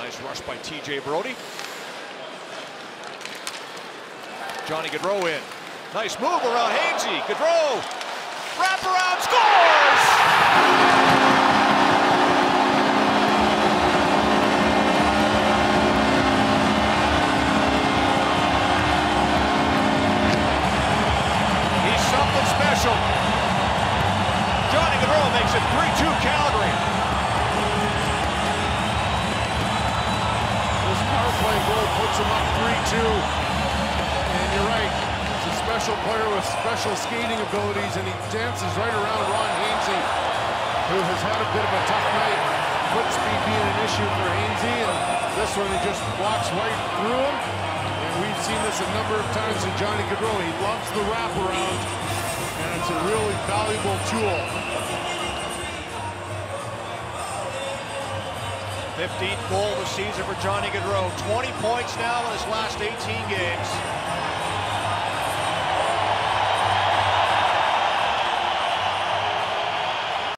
Nice rush by TJ Brodie. Johnny Gaudreau in. Nice move around Hainsey. Gaudreau. Wrap around, scores! He's something special. Johnny Gaudreau makes it 3-2 puts him up 3-2. And you're right, he's a special player with special skating abilities, and he dances right around Ron Hainsey, who has had a bit of a tough night. Foot speed being an issue for Hainsey, and this one he just walks right through him. And we've seen this a number of times in Johnny Gaudreau. He loves the wraparound, and it's a really valuable tool. 15th goal of the season for Johnny Gaudreau. 20 points now in his last 18 games.